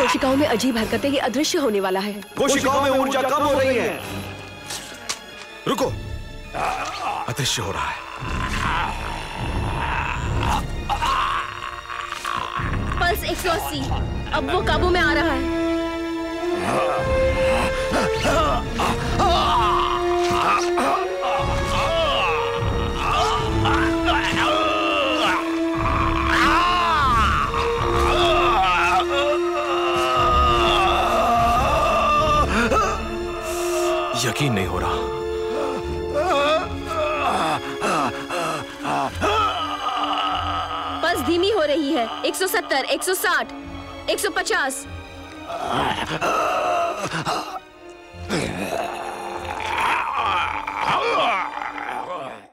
कोशिकाओं में अजीब हरकतें ये अदृश्य होने वाला है। कोशिकाओं में ऊर्जा कम हो रही है। रुको। अदृश्य हो रहा है। पल्स 180 अब वो काबू में आ रहा है। यकीन नहीं हो रहा। बस धीमी हो रही है। 170, 160, 150